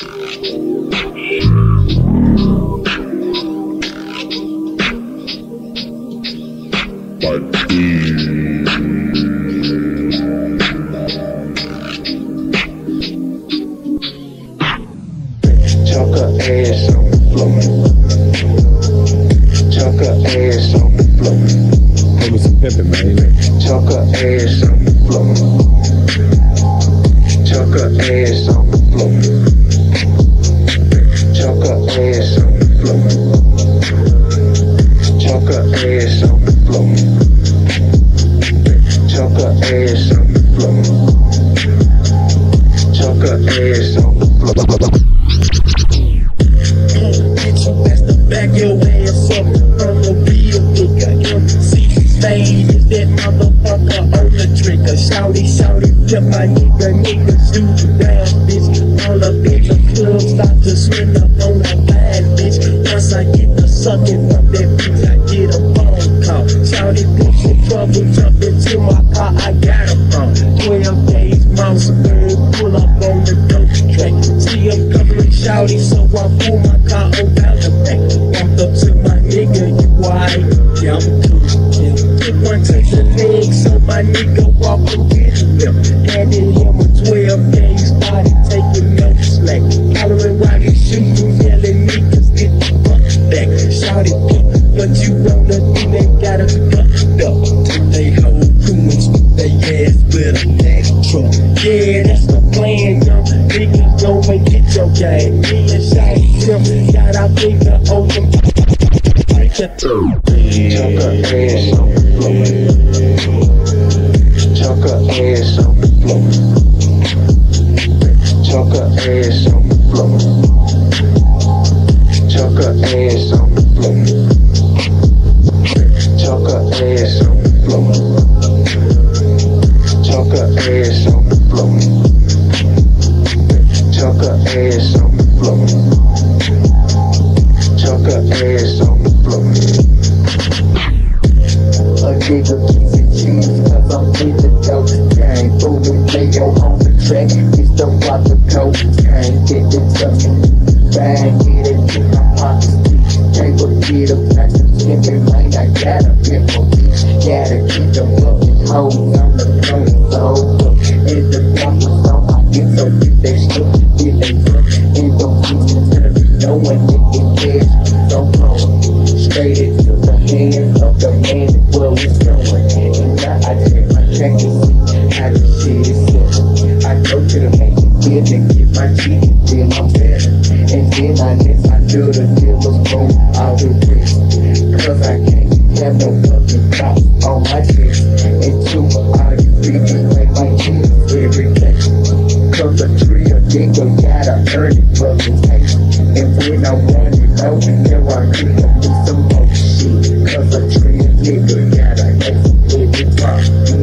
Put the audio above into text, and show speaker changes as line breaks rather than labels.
But uh, ass the floor. Chuck her ass on the floor. Chuck her ass on the floor.
Bitch, you best to back your ass up. A Spain is that motherfucker on the trigger. Shouty, shouty, my nigga, niggas do the down, bitch. All up in the club, start to swing up shouty, so I pull my car on down the back. Walked up to my nigga, you white? Yeah, I'm cool. One to the leg, so my nigga walk and get him. Handed him a 12 days, started taking Them.
Chuck her ass on the floor. Chuck her ass on the floor. Chuck her ass on the floor.
Nigga keep it cheese, cause I'm in the dope gang. Booming mayo on the track, it's the rock the coke gang. Get it tucking, bang, Get and get my cheek until I'm better. And then I next I do the deal was broke, I was. Cause I can't have no fucking cop on my chest. And two out of three can make my kids every day. Cause the three of them go gotta earn it for the. And when I want it, I will know I keep up with some more shit. Cause a three of nigga gotta hate every time.